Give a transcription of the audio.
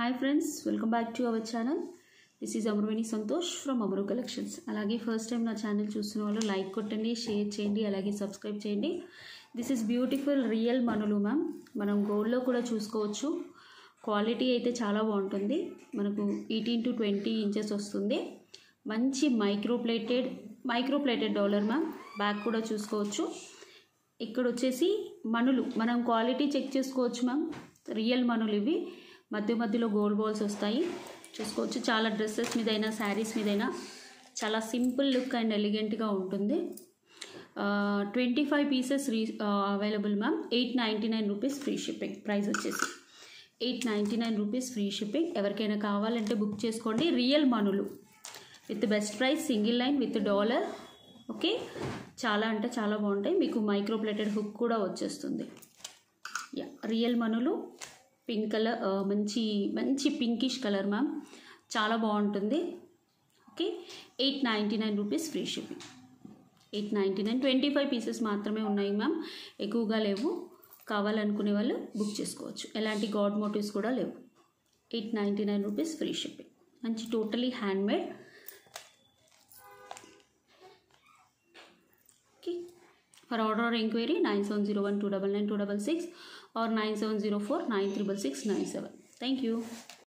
Hi friends welcome back to our channel this is Amaruveni Santosh from Amaru collections అలాగే first time నా channel చూస్తున్న వాళ్ళు like కొట్టండి share చేయండి అలాగే సబ్స్క్రైబ్ చేయండి. దిస్ ఈజ్ బ్యూటిఫుల్ రియల్ మనులు మ్యామ్ మనం గోల్డ్లో కూడా చూసుకోవచ్చు. క్వాలిటీ అయితే చాలా బాగుంటుంది. మనకు ఎయిటీన్ టు ట్వంటీ ఇంచెస్ వస్తుంది. మంచి microplated microplated dollar ma'am back కూడా చూసుకోవచ్చు. ఇక్కడ వచ్చేసి మనులు మనం క్వాలిటీ చెక్ చేసుకోవచ్చు మ్యామ్ రియల్ మనులు ఇవి. మధ్య మధ్యలో గోల్డ్ బాల్స్ వస్తాయి. చూసుకోవచ్చు. చాలా డ్రెస్సెస్ మీదైనా శారీస్ మీదైనా చాలా సింపుల్ లుక్ అండ్ ఎలిగెంట్గా ఉంటుంది. Twenty five pieces re available ma'am. Eight ninety nine rupees free shipping price వచ్చేసి. Eight ninety nine rupees free shipping. ఎవరికైనా కావాలంటే బుక్ చేసుకోండి. Real మనులు with best price single line with dollar. Okay? చాలా అంటే చాలా బాగుంటాయి. మీకు మైక్రో ప్లేటెడ్ హుక్ కూడా వచ్చేస్తుంది. యా రియల్ మనులు. పింక్ కలర్ మంచి మంచి పింకిష్ కలర్ మ్యామ్. చాలా బాగుంటుంది. Okay. Eight ninety nine rupees free shipping. Eight ninety nine twenty five pieces మాత్రమే ఉన్నాయి మ్యామ్. ఎక్కువగా లేవు. కావాలనుకునే వాళ్ళు బుక్ చేసుకోవచ్చు. ఎలాంటి గాడ్ మోటివ్స్ కూడా లేవు. Eight ninety nine rupees free shipping. మంచి totally handmade For order or inquiry 9701 or 9704 Thank you.